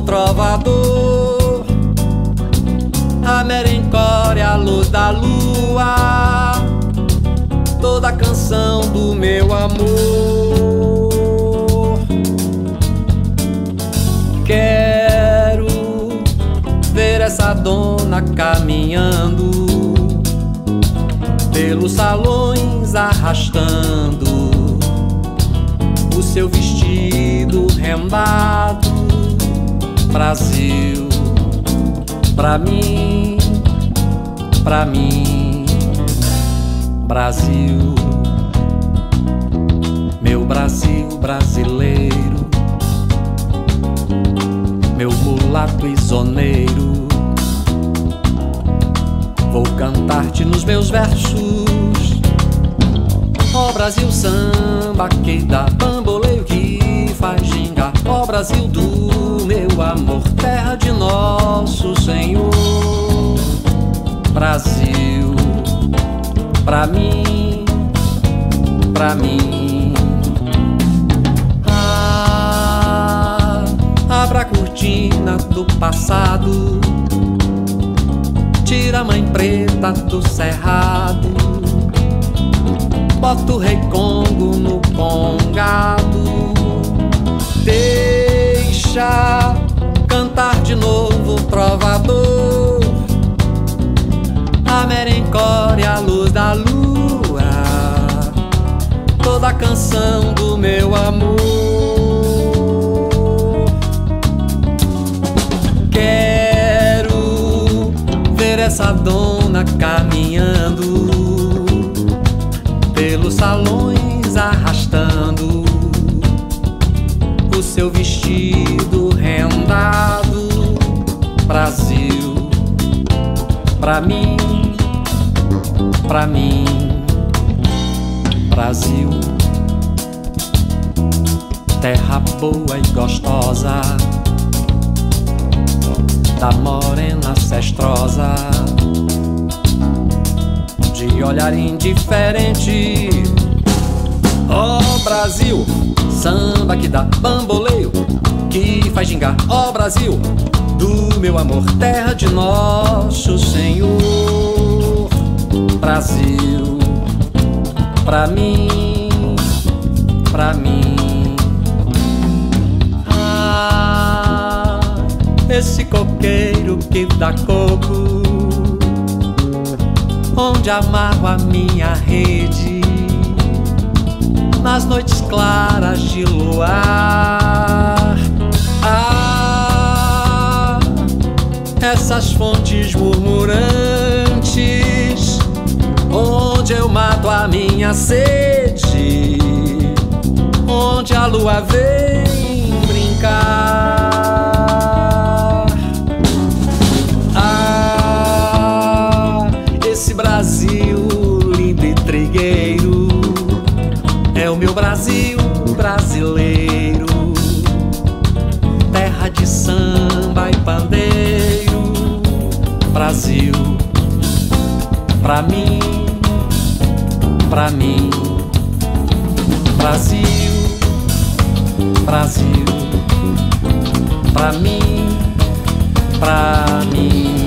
trovador. A merencória, a luz da lua, toda a canção do meu amor. Quero ver essa dona caminhando pelos salões arrastando o seu vestido rendado. Brasil, pra mim, pra mim, Brasil, meu Brasil brasileiro, meu mulato isoneiro. Vou cantar-te nos meus versos. Ó oh, Brasil samba que dá bamboleio que faz ginga. Brasil do meu amor, terra de nosso Senhor. Brasil, pra mim, pra mim. Ah, abra a cortina do passado tira a mãe preta do cerrado, bota o rei Congo no congado, deixa cantar de novo o trovador, a merencória, a luz da lua, toda a canção do meu amor. essa dona caminhando pelos salões arrastando seu vestido rendado. Brasil, pra mim, pra mim, Brasil, terra boa e gostosa da morena cestrosa, de olhar indiferente. Oh Brasil, samba que dá bamboleio, que faz gingar. Oh Brasil, do meu amor, terra de nosso Senhor. Brasil, pra mim, pra mim. esse coqueiro que dá coco, onde amarro a minha rede nas noites claras de luar. Ah, essas fontes murmurantes, onde eu mato a minha sede, onde a lua vem brincar. Brasileiro, terra de samba e pandeiro. Brasil, pra mim, pra mim. Brasil, Brasil, pra mim, pra mim.